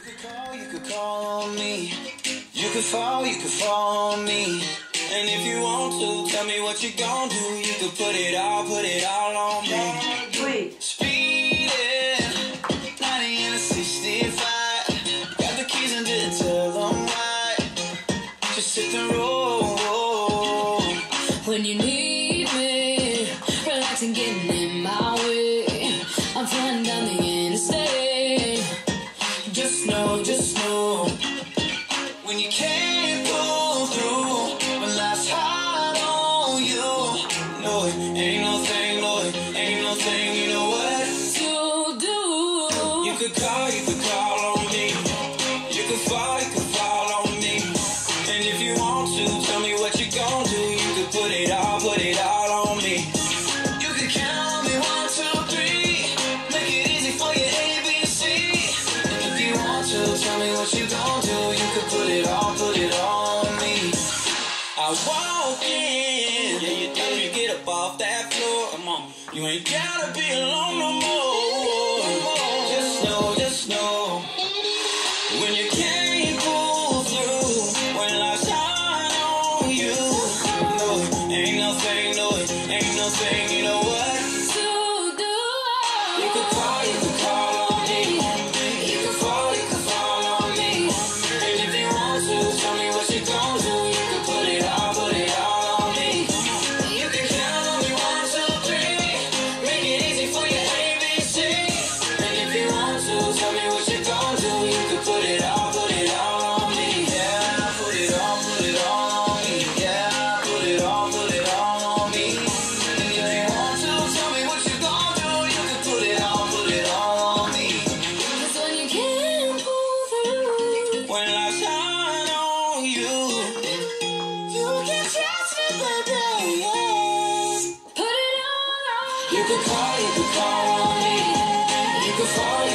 could call you could call on me. You could fall, you could fall on me. And if you want to, tell me what you gon' do. You could put it all, put it all on me. Wait. Speeding, 90 and a 65. Got the keys and didn't tell them why. Just hit the road. When you need me, relax and getting in When you can't pull through, when life's hard on you. No, it ain't no thing, no, it ain't no thing, you know what? To do. You could call, you could call on me. You could fall, you could fall on me. And if you want to, tell me what you gon' do. You could put it all, put it all on me. You could count me one, two, three. Make it easy for your A, B, C. And if you want to, tell me what you gon' do. Walk yeah, you do. You get up off that floor. Come on, you ain't gotta be alone no more. Just know, just know. When you can't pull through, when life's hard on you, no, ain't no thing, no, ain't no thing, you know You could call, you could call on me. You could fall.